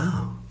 Wow.